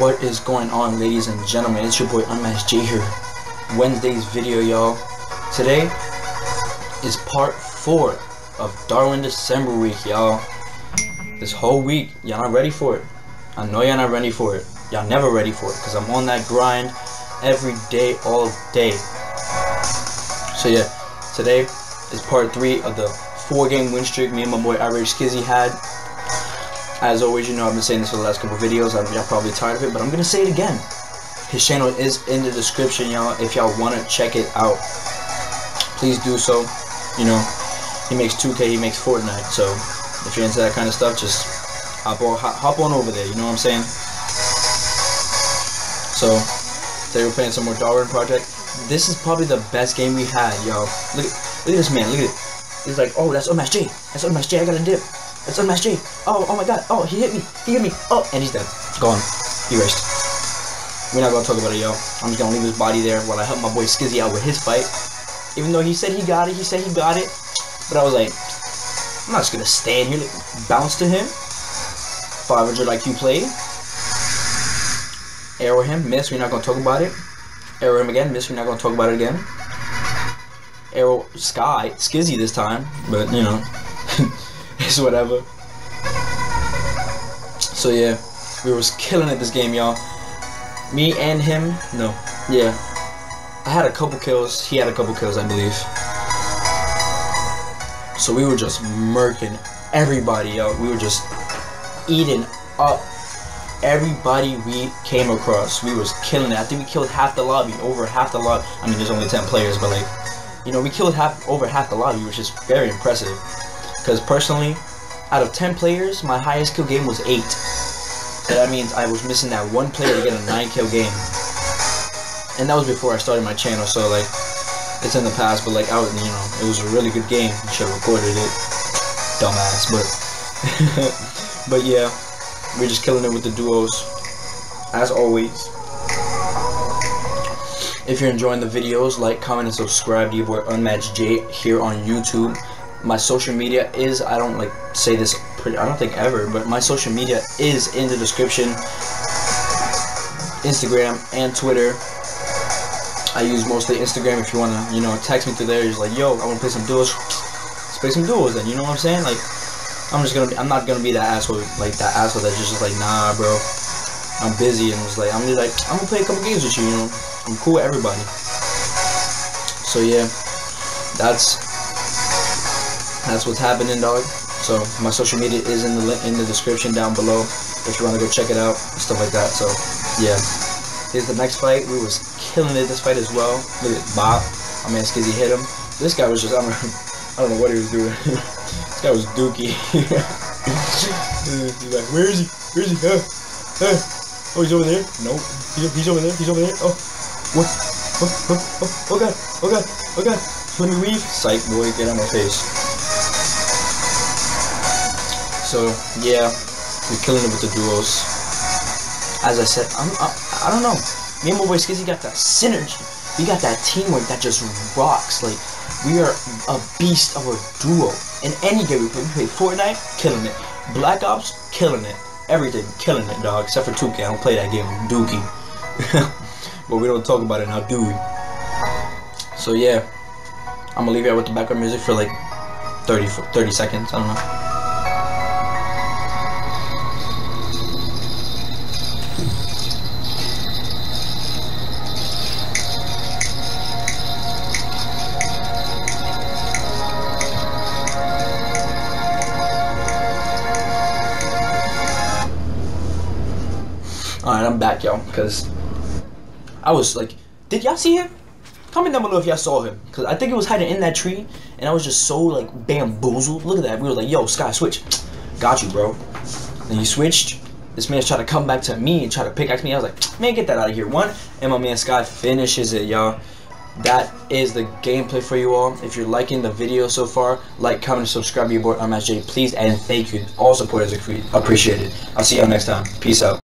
What is going on, ladies and gentlemen? It's your boy Unmatched Jay here. Wednesday's video, y'all. Today is part four of Darwin December week, y'all. This whole week, y'all not ready for it. I know y'all not ready for it. Y'all never ready for it because I'm on that grind every day, all day. So yeah, today is part three of the four-game win streak me and my boy Average Skizzy had. As always, you know I've been saying this for the last couple videos. I'm y'all probably tired of it, but I'm gonna say it again. His channel is in the description, y'all. If y'all wanna check it out, please do so. You know, he makes 2K, he makes Fortnite. So if you're into that kind of stuff, just hop on, hop, on over there. You know what I'm saying? So today we're playing some more Darwin Project. This is probably the best game we had, y'all. Look, look at this man. Look at it. He's like, oh, that's Unmatched Jay. That's Unmatched Jay. I got a dip. That's Unmatched Jay. Oh, oh my God. Oh, he hit me. He hit me. Oh, and he's dead. Gone. Erased. We're not gonna talk about it, yo. I'm just gonna leave his body there while I help my boy Skizzy out with his fight. Even though he said he got it, he said he got it. But I was like, I'm not just gonna stand here, like, bounce to him. 500 like you played. Arrow him, miss. We're not gonna talk about it. Arrow him again, miss. We're not gonna talk about it again. Arrow Sky, Skizzy this time, but you know, it's whatever. So yeah, we was killing it this game, y'all. Me and him, no, yeah. I had a couple kills. He had a couple kills, I believe. So we were just murking everybody, yo. We were just eating up everybody we came across. We was killing it. I think we killed half the lobby, over half the lobby. I mean, there's only 10 players, but like, you know, we killed half over half the lobby, which is very impressive. Because personally, out of 10 players, my highest kill game was 8. So that means I was missing that one player to get a 9 kill game. And that was before I started my channel, so like, it's in the past, but like, I was, you know, it was a really good game. You should have recorded it. Dumbass, but, but yeah, we're just killing it with the duos, as always. If you're enjoying the videos, like, comment, and subscribe to your boy Unmatched Jay here on YouTube. My social media is, I don't like say this, pretty, I don't think ever, but my social media is in the description. Instagram and Twitter. I use mostly Instagram if you want to, you know, text me through there. You're like, yo, I want to play some duels. Let's play some duels then, you know what I'm saying? Like, I'm just gonna, be, I'm not gonna be that asshole, like that asshole that's just, just like, nah, bro. I'm busy and was like, I'm just like, I'm gonna play a couple games with you, you know. I'm cool with everybody. So yeah, that's that's what's happening, dog. So my social media is in the link in the description down below if you want to go check it out, stuff like that. So yeah, here's the next fight. We was killing it this fight as well. Look at Bob. I mean, Skizzy hit him. This guy was just, I don't, I don't know what he was doing. this guy was dookie. he's like, where is he? Where is he? Uh, uh. Oh, he's over there? Nope. He's, he's over there. He's over there. Oh, what? Oh, oh, oh, oh god. Oh god. Oh god. Let me weave. Sight, boy. Get on my face. So, yeah. We're killing it with the duos. As I said, I'm, I, I don't know. Me and my boy Skizzy got that synergy. We got that teamwork that just rocks. Like, we are a beast of a duo. In any game we play, we play Fortnite, killing it. Black Ops, killing it. Everything, killing it, dog. Except for 2K, I don't play that game. I'm dookie. but we don't talk about it now, do we? So yeah, I'm gonna leave you out with the background music for like 30, 30 seconds. I don't know. I'm back, y'all, because I was like, did y'all see him? Comment down below if y'all saw him, because I think it was hiding in that tree, and I was just so, like, bamboozled. Look at that. We were like, yo, Sky, switch. Got you, bro. Then you switched. This man's trying to come back to me and try to pickaxe me. I was like, man, get that out of here. One, and my man Sky finishes it, y'all. That is the gameplay for you all. If you're liking the video so far, like, comment, subscribe to your boy Unmatched Jay, please, and thank you. All support is appreciated. I'll see y'all next time. Peace out.